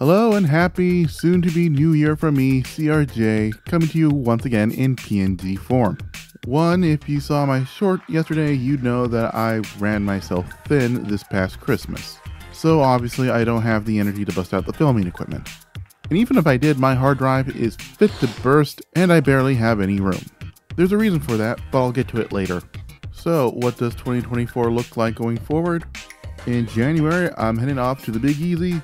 Hello and happy soon to be new year from me, CRJ, coming to you once again in PNG form. One, if you saw my short yesterday, you'd know that I ran myself thin this past Christmas. So obviously I don't have the energy to bust out the filming equipment. And even if I did, my hard drive is fit to burst and I barely have any room. There's a reason for that, but I'll get to it later. So, what does 2024 look like going forward? In January, I'm heading off to the Big Easy,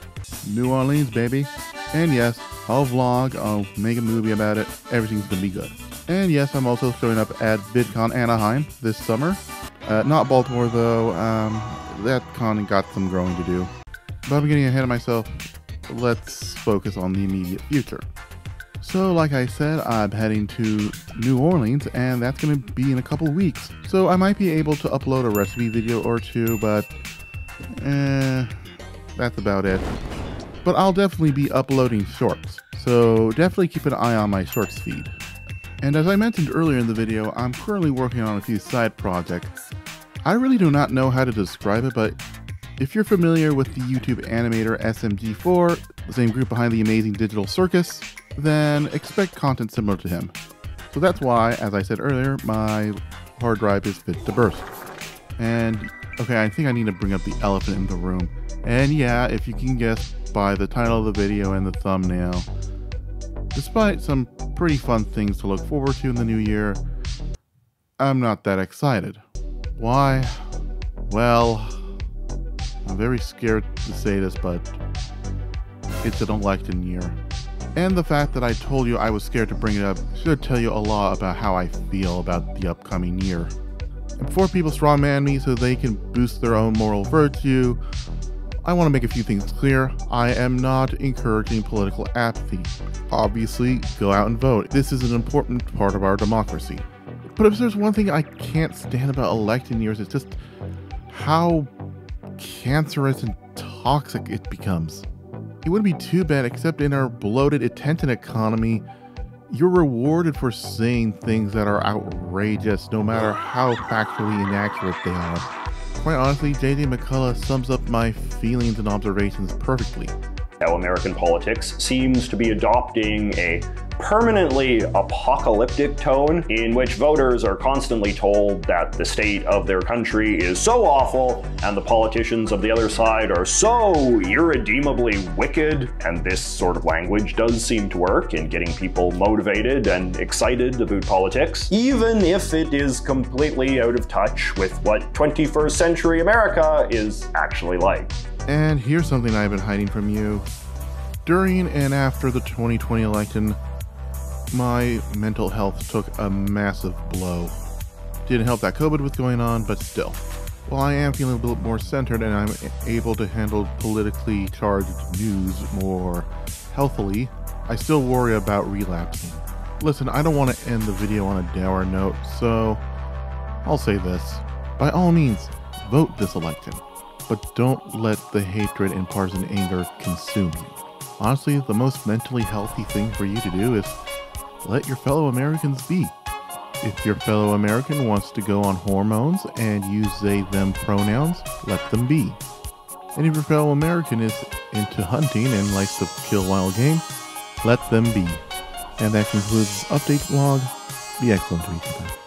New Orleans, baby. And yes, I'll vlog, I'll make a movie about it, everything's gonna be good. And yes, I'm also showing up at VidCon Anaheim this summer. Uh, not Baltimore though, um, that con got some growing to do. But I'm getting ahead of myself. Let's focus on the immediate future. So, like I said, I'm heading to New Orleans, and that's going to be in a couple weeks. So, I might be able to upload a recipe video or two, but eh, that's about it. But I'll definitely be uploading shorts, so definitely keep an eye on my shorts feed. And as I mentioned earlier in the video, I'm currently working on a few side projects. I really do not know how to describe it, but if you're familiar with the YouTube animator SMG4, the same group behind the amazing Digital Circus, then expect content similar to him. So that's why, as I said earlier, my hard drive is fit to burst. And okay, I think I need to bring up the elephant in the room. And yeah, if you can guess by the title of the video and the thumbnail, despite some pretty fun things to look forward to in the new year, I'm not that excited. Why? Well, I'm very scared to say this, but it's an election year. And the fact that I told you I was scared to bring it up should tell you a lot about how I feel about the upcoming year. Before people strawman me so they can boost their own moral virtue, I want to make a few things clear. I am not encouraging political apathy. Obviously, go out and vote. This is an important part of our democracy. But if there's one thing I can't stand about election years, it's just how cancerous and toxic it becomes. It wouldn't be too bad, except in our bloated attention economy, you're rewarded for saying things that are outrageous, no matter how factually inaccurate they are. Quite honestly, JJ McCullough sums up my feelings and observations perfectly. How American politics seems to be adopting a permanently apocalyptic tone in which voters are constantly told that the state of their country is so awful and the politicians of the other side are so irredeemably wicked. And this sort of language does seem to work in getting people motivated and excited about politics, even if it is completely out of touch with what 21st century America is actually like. And here's something I've been hiding from you. During and after the 2020 election, my mental health took a massive blow. Didn't help that COVID was going on, but still. While I am feeling a little more centered and I'm able to handle politically charged news more healthily, I still worry about relapsing. Listen, I don't want to end the video on a dour note, so I'll say this. By all means, vote this election, but don't let the hatred and partisan anger consume you. Honestly, the most mentally healthy thing for you to do is let your fellow Americans be. If your fellow American wants to go on hormones and use they them pronouns, let them be. And if your fellow American is into hunting and likes to kill wild game, let them be. And that concludes update vlog. Be excellent to each other.